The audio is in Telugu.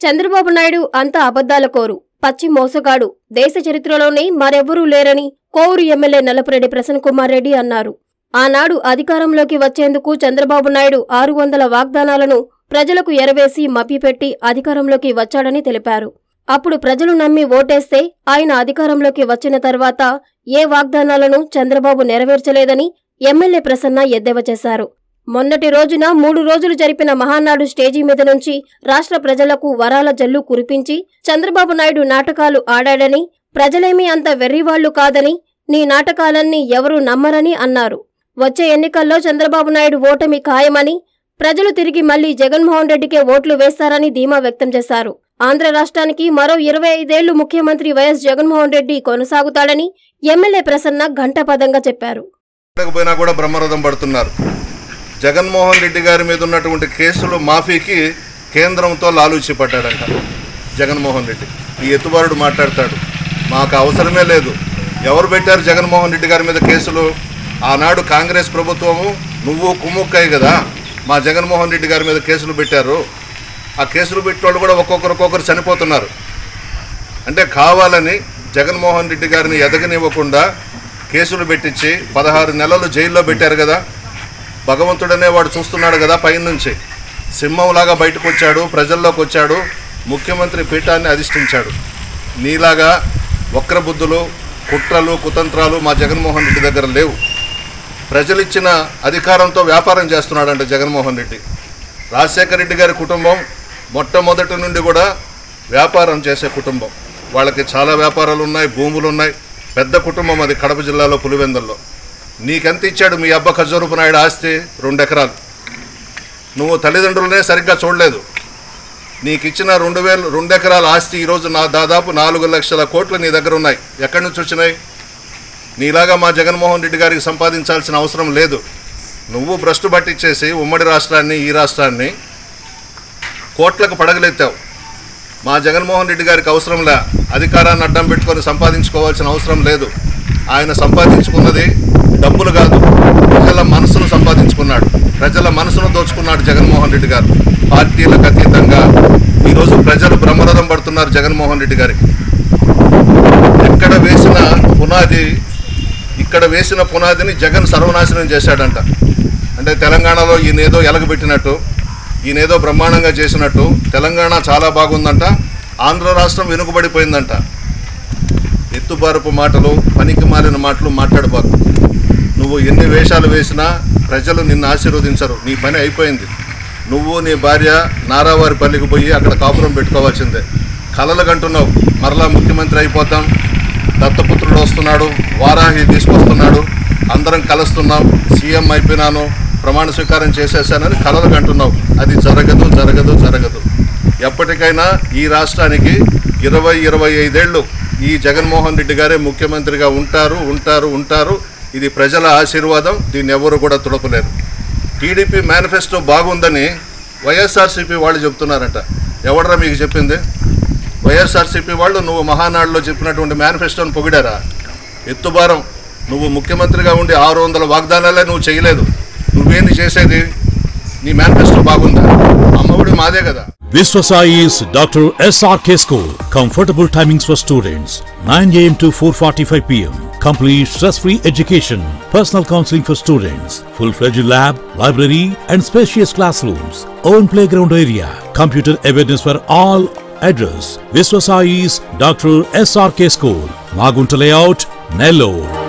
చంద్రబాబు నాయుడు అంత అబద్దాల కోరు. పచ్చి మోసగాడు. దేశ చరిత్రలోనే మరెవ్వరూ లేరని కోవూరు ఎమ్మెల్యే నల్లపురెడ్డి ప్రసన్న కుమార్ రెడ్డి అన్నారు. ఆనాడు అధికారంలోకి వచ్చేందుకు చంద్రబాబు నాయుడు ఆరు వందల వాగ్దానాలను ప్రజలకు ఎరవేసి మభ్యపెట్టి అధికారంలోకి వచ్చాడని తెలిపారు. అప్పుడు ప్రజలు నమ్మి ఓటేస్తే ఆయన అధికారంలోకి వచ్చిన తర్వాత ఏ వాగ్దానాలను చంద్రబాబు నెరవేర్చలేదని ఎమ్మెల్యే ప్రసన్న ఎద్దేవా చేశారు. మొన్నటి రోజున మూడు రోజులు జరిపిన మహానాడు స్టేజీ మీద నుంచి రాష్ట్ర ప్రజలకు వరాల జల్లు కురిపించి చంద్రబాబు నాయుడు నాటకాలు ఆడాడని ప్రజలేమీ అంత వెర్రివాళ్ళు కాదని నీ నాటకాలన్నీ ఎవరూ నమ్మరని అన్నారు. వచ్చే ఎన్నికల్లో చంద్రబాబు నాయుడు ఓటమి ఖాయమని ప్రజలు తిరిగి మళ్ళీ జగన్మోహన్ రెడ్డికే ఓట్లు వేస్తారని ధీమా వ్యక్తం చేశారు. ఆంధ్ర రాష్ట్రానికి మరో ఇరవై ఐదేళ్ళు ముఖ్యమంత్రి వైఎస్ జగన్మోహన్ రెడ్డి కొనసాగుతాడని ఎమ్మెల్యే ప్రసన్న ఘంటపదంగా చెప్పారు. పోయినా కూడా బ్రహ్మరథం పడుతున్నారు. జగన్మోహన్ రెడ్డి గారి మీద ఉన్నటువంటి కేసులు మాఫీకి కేంద్రంతో లాలూచి పడ్డాడంట జగన్మోహన్ రెడ్డి. ఈ ఎత్తుబారుడు మాట్లాడతాడు. మాకు అవసరమే లేదు. ఎవరు పెట్టారు జగన్మోహన్ రెడ్డి గారి మీద కేసులు? ఆనాడు కాంగ్రెస్ ప్రభుత్వము నువ్వు కుమ్ముక్కాయి కదా. మా జగన్మోహన్ రెడ్డి గారి మీద కేసులు పెట్టారు. ఆ కేసులు పెట్టేవాళ్ళు కూడా ఒక్కొక్కరు ఒక్కొక్కరు చనిపోతున్నారు. అంటే కావాలని జగన్మోహన్ రెడ్డి గారిని ఎదగనివ్వకుండా కేసులు పెట్టించి పదహారు నెలలు జైల్లో పెట్టారు కదా. భగవంతుడనే వాడు చూస్తున్నాడు కదా పైనుంచి. సింహంలాగా బయటకు వచ్చాడు ప్రజల్లోకి వచ్చాడు ముఖ్యమంత్రి పీఠాన్ని అధిష్ఠించాడు. నీలాగా వక్రబుద్ధులు కుట్రలు కుతంత్రాలు మా జగన్మోహన్ రెడ్డి దగ్గర లేవు. ప్రజలిచ్చిన అధికారంతో వ్యాపారం చేస్తున్నాడంట జగన్మోహన్ రెడ్డి. రాజశేఖర రెడ్డి గారి కుటుంబం మొట్టమొదటి నుండి కూడా వ్యాపారం చేసే కుటుంబం. వాళ్ళకి చాలా వ్యాపారాలు ఉన్నాయి భూములు ఉన్నాయి పెద్ద కుటుంబం అది కడప జిల్లాలో పులివెందుల్లో. నీకెంత ఇచ్చాడు మీ అబ్బ ఖజూరపు నాయుడు ఆస్తి? రెండు ఎకరాలు నువ్వు తల్లిదండ్రులనే సరిగ్గా చూడలేదు. నీకు ఇచ్చిన రెండు వేలు రెండు ఎకరాల ఆస్తి ఈరోజు నా దాదాపు నాలుగు లక్షల కోట్లు నీ దగ్గర ఉన్నాయి. ఎక్కడి నుంచి వచ్చినాయి? నీలాగా మా జగన్మోహన్ రెడ్డి గారికి సంపాదించాల్సిన అవసరం లేదు. నువ్వు భ్రష్టు పట్టించేసి ఉమ్మడి రాష్ట్రాన్ని ఈ రాష్ట్రాన్ని కోట్లకు పడగలెత్తావు. మా జగన్మోహన్ రెడ్డి గారికి అవసరంలే అధికారాన్ని అడ్డం పెట్టుకొని సంపాదించుకోవాల్సిన అవసరం లేదు. ఆయన సంపాదించుకున్నది డబ్బులు కాదు. ప్రజల మనసును సంపాదించుకున్నాడు. ప్రజల మనసును దోచుకున్నాడు జగన్మోహన్ రెడ్డి గారు. పార్టీలకు అతీతంగా ఈరోజు ప్రజలు బ్రహ్మరథం పడుతున్నారు జగన్మోహన్ రెడ్డి గారికి. ఎక్కడ వేసిన పునాది ఇక్కడ వేసిన పునాదిని జగన్ సర్వనాశనం చేశాడంట. అంటే తెలంగాణలో ఈయనేదో ఎలగబెట్టినట్టు ఈయనేదో బ్రహ్మాండంగా చేసినట్టు తెలంగాణ చాలా బాగుందంట ఆంధ్ర రాష్ట్రం వెనుకబడిపోయిందంట. ఎత్తుబారపు మాటలు పనికి మాలిన మాటలు మాట్లాడబాకు. నువ్వు ఎన్ని వేషాలు వేసినా ప్రజలు నిన్ను ఆశీర్వదించరు. నీ పని అయిపోయింది. నువ్వు నీ భార్య నారావారి పల్లికి పోయి అక్కడ కాపురం పెట్టుకోవాల్సిందే. కలలు కంటున్నావు మరలా ముఖ్యమంత్రి అయిపోతాం. దత్తపుత్రుడు వస్తున్నాడు. వారాహి తీసుకొస్తున్నాడు. అందరం కలుస్తున్నాం. సీఎం అయిపోయినాను. ప్రమాణ స్వీకారం చేసేసానని కలలు కంటున్నావు అది జరగదు జరగదు జరగదు. ఎప్పటికైనా ఈ రాష్ట్రానికి ఇరవై ఇరవై ఐదేళ్ళు ఈ జగన్మోహన్ రెడ్డి గారే ముఖ్యమంత్రిగా ఉంటారు ఉంటారు ఉంటారు. ఇది ప్రజల ఆశీర్వాదం దీన్ని ఎవరు కూడా తుడపలేరు. టీడీపీ మేనిఫెస్టో బాగుందని వైఎస్ఆర్సీపీ వాళ్ళు చెప్తున్నారంట. ఎవడరా మీకు చెప్పింది? వైఎస్ఆర్సీపీ వాళ్ళు నువ్వు మహానాడులో చెప్పినటువంటి మేనిఫెస్టోని పొగిడారా? ఎత్తుబారం. నువ్వు ముఖ్యమంత్రిగా ఉండి ఆరు వందల వాగ్దానాలే నువ్వు చేయలేదు. నువ్వేంది చేసేది? నీ మేనిఫెస్టో బాగుందా? అమ్మఒడి మాదే కదా. Viswasai is Dr. SRK School. Comfortable timings for students 9 am to 4:45 pm. Complete stress-free education, personal counseling for students, full-fledged lab, library, and spacious classrooms. Own playground area, computer awareness for all. Address: Viswasai's Dr. SRK School, Magunta Layout, Nellore.